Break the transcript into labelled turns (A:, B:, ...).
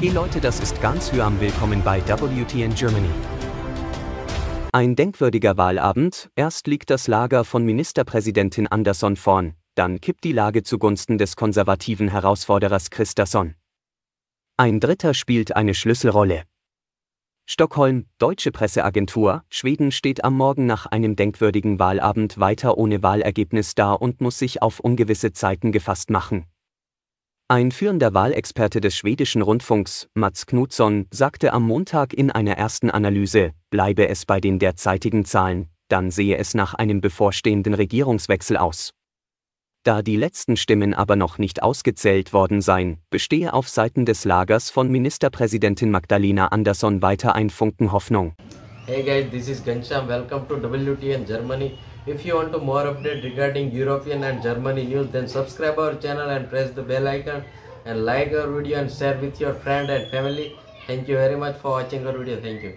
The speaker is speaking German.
A: Hey Leute, das ist ganz Hyam, willkommen bei WTN Germany. Ein denkwürdiger Wahlabend, erst liegt das Lager von Ministerpräsidentin Andersson vorn, dann kippt die Lage zugunsten des konservativen Herausforderers Christasson. Ein Dritter spielt eine Schlüsselrolle. Stockholm, deutsche Presseagentur, Schweden steht am Morgen nach einem denkwürdigen Wahlabend weiter ohne Wahlergebnis da und muss sich auf ungewisse Zeiten gefasst machen. Ein führender Wahlexperte des schwedischen Rundfunks, Mats Knutsson, sagte am Montag in einer ersten Analyse, bleibe es bei den derzeitigen Zahlen, dann sehe es nach einem bevorstehenden Regierungswechsel aus. Da die letzten Stimmen aber noch nicht ausgezählt worden seien, bestehe auf Seiten des Lagers von Ministerpräsidentin Magdalena Andersson weiter ein Funken Hoffnung.
B: Hey guys, this is Gansham. Welcome to WTN Germany. If you want to more update regarding European and Germany news, then subscribe our channel and press the bell icon and like our video and share with your friend and family. Thank you very much for watching our video. Thank you.